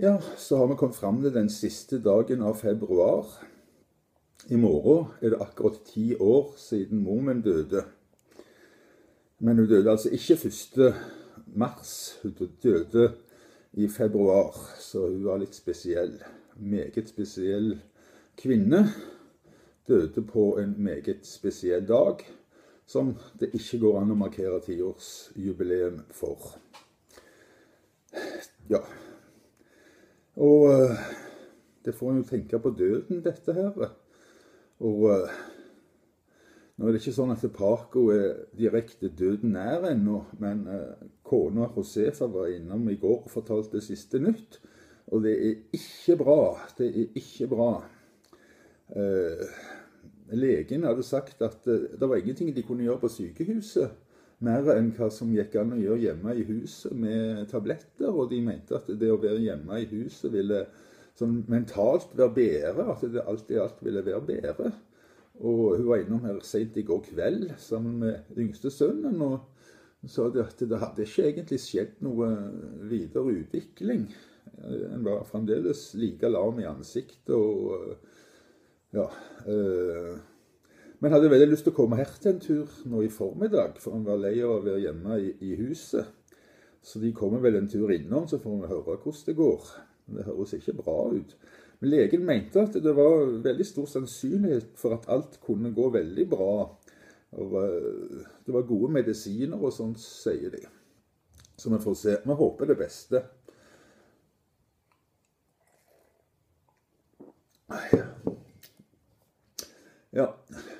Ja, så har vi kommet fram til den siste dagen av februar. I morgen er det akkurat ti år siden mor min døde. Men hun døde altså ikke 1. mars. Hun døde i februar, så hun var litt spesiell. Meget spesiell kvinne. Døde på en meget spesiell dag, som det ikke går an å markere tiårsjubileum for. Ja. Og eh, det får en jo tenke på døden, dette her. Og eh, nå er det ikke sånn at Paco er direkte døden nær ennå, men eh, kona Josefa var innom i går og fortalte siste nytt. Og det er ikke bra. Det er ikke bra. Eh, legen hadde sagt at det var ingenting de kunne gjøre på sykehuset mer enn hva som gikk an å gjøre hjemme i huset med tabletter. Og de mente at det å være hjemme i huset ville sånn mentalt være bedre. At det alt i alt ville være bedre. Og hun var innom her sent i går kveld sammen med yngste sønnen. og sa at det hadde ikke egentlig skjedd noe videre utvikling. En var fremdeles like lam i ansiktet og ja. Øh, men hadde veldig lyst til å komme her til en tur nå i formiddag, for han var lei av å være hjemme i, i, huset. Så de kommer vel en tur innom, så får vi høre hvordan det går. Men Det høres ikke bra ut. Men legen mente at det var veldig stor sannsynlighet for at alt kunne gå veldig bra. Og det var gode medisiner og sånn, sier de. Så vi får se. Vi håper det beste. Ja,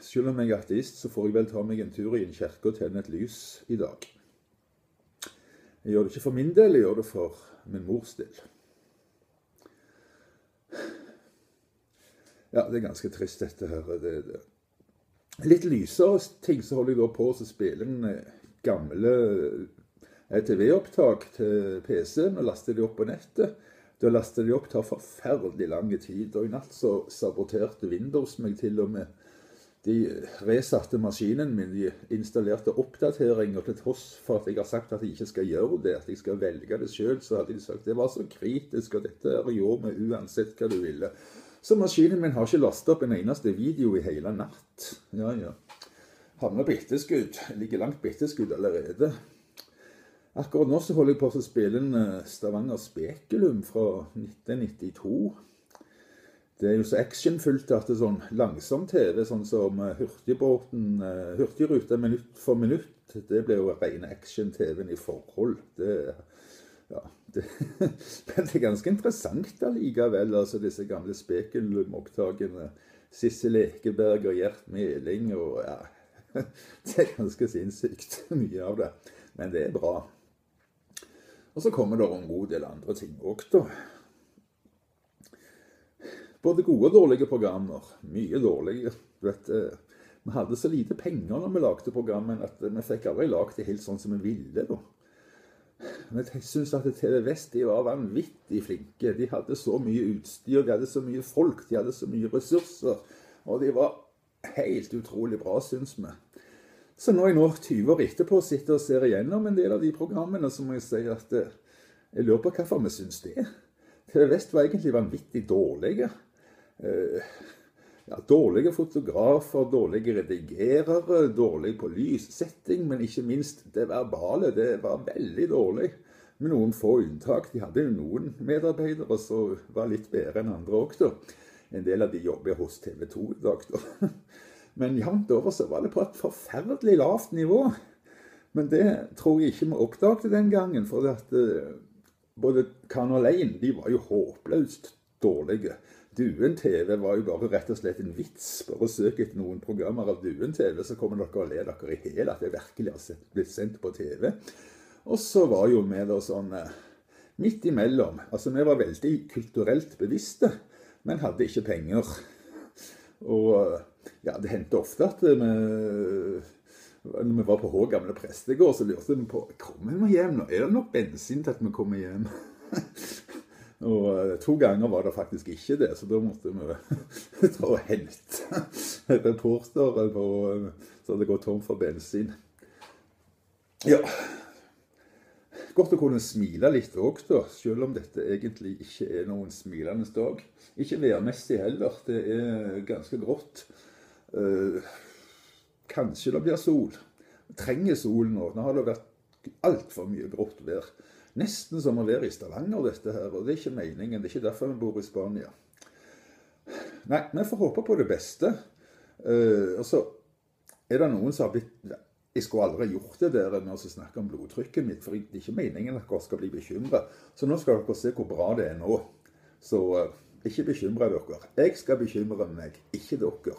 selv om jeg er ateist, så får jeg vel ta meg en tur i en kirke og tenne et lys i dag. Jeg gjør det ikke for min del, jeg gjør det for min mors del. Ja, det er ganske trist, dette her. Det, det. Litt lysere ting så holder jeg da på å spille en gamle ETV-opptak til PC-en og laste de opp på nettet. Da lastet de opp tar forferdelig lang tid. Og i natt så saboterte Windows meg til og med. De resatte maskinen min. De installerte oppdateringer til tross for at jeg har sagt at jeg ikke skal gjøre det. At jeg skal velge det sjøl. Så hadde de sagt det var så kritisk, og dette gjorde vi uansett hva du ville. Så maskinen min har ikke lastet opp en eneste video i hele natt. Ja, ja. Havner på etterskudd. Ligger langt på etterskudd allerede. Akkurat nå så holder jeg på å spille en eh, Stavanger Spekulum fra 1992. Det er jo så actionfullt at det er sånn langsom TV, sånn som eh, Hurtigbåten, eh, Hurtigruta minutt for minutt, det blir jo rene action-TV-en i forhold. Det, ja, det, men det er ganske interessant allikevel, altså disse gamle Spekulum-opptakene. Sissel Ekeberg og Gjert Meling og ja, Det er ganske sinnssykt mye av det. Men det er bra. Og så kommer det en god del andre ting òg, da. Både gode og dårlige programmer. Mye dårlige. Vet, eh, vi hadde så lite penger når vi lagde programmet at vi fikk aldri lagd det helt sånn som vi ville. da. Men jeg syns at TV Vest de var vanvittig flinke. De hadde så mye utstyr, de hadde så mye folk, de hadde så mye ressurser. Og de var helt utrolig bra, syns vi. Så nå, nå 20 år etterpå sitter og ser igjennom en del av de programmene, så må jeg si at eh, jeg lurer på hvorfor vi syns det. TV Vest var egentlig vanvittig dårlige. Eh, ja, dårlige fotografer, dårlige redigerere, dårlig på lyssetting, men ikke minst det verbale. Det var veldig dårlig. Med noen få unntak. De hadde jo noen medarbeidere som var litt bedre enn andre òg, En del av de jobber hos TV 2 i dag, da. Men jevnt over så var det på et forferdelig lavt nivå. Men det tror jeg ikke vi oppdaget den gangen. For at uh, både Kanal 1 de var jo håpløst dårlige. Duen-TV var jo bare rett og slett en vits. Bare søk etter noen programmer av Duen-TV, så kommer dere og ler dere i hjel at det virkelig har blitt sendt på TV. Og så var jo vi da sånn uh, midt imellom. Altså vi var veldig kulturelt bevisste, men hadde ikke penger. Og uh, ja, det hendte ofte at vi når vi var på Hå gamle prestegård, så lurte vi på kommer vi hjem nå. Er det nok bensin til at vi kommer hjem. og eh, to ganger var det faktisk ikke det, så da måtte vi ta og hente reportere på så det går tom for bensin. Ja godt å kunne smile litt òg, da. Selv om dette egentlig ikke er noen smilende dag. Ikke værmessig heller. Det er ganske grått. Kanskje det blir sol. Vi trenger sol nå. Nå har det vært altfor mye grått vær. Nesten som å være i Stavanger, dette her. Og det er ikke meningen. Det er ikke derfor vi bor i Spania. Nei, vi får håpe på det beste. Uh, og så er det noen som har blitt jeg skulle aldri gjort det der med å snakke om blodtrykket mitt, for det er ikke meningen at dere skal bli bekymra. Så nå skal dere se hvor bra det er nå. Så uh, ikke bekymre dere. Jeg skal bekymre meg, ikke dere.